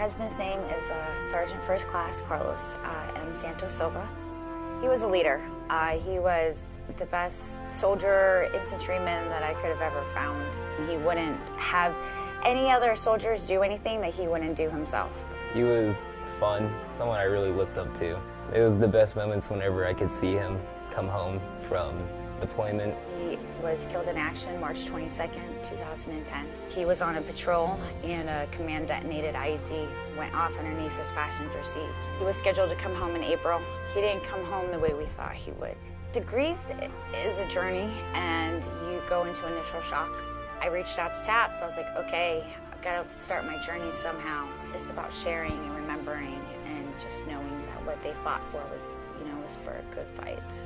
husband's name is uh, Sergeant First Class Carlos uh, M. Santos Silva. He was a leader. Uh, he was the best soldier, infantryman that I could have ever found. He wouldn't have any other soldiers do anything that he wouldn't do himself. He was fun, someone I really looked up to. It was the best moments whenever I could see him come home from deployment. He was killed in action March 22nd, 2010. He was on a patrol and a command detonated IED went off underneath his passenger seat. He was scheduled to come home in April. He didn't come home the way we thought he would. The grief is a journey and you go into initial shock. I reached out to TAPS. I was like, okay, I've got to start my journey somehow. It's about sharing and remembering and just knowing that what they fought for was, you know, was for a good fight.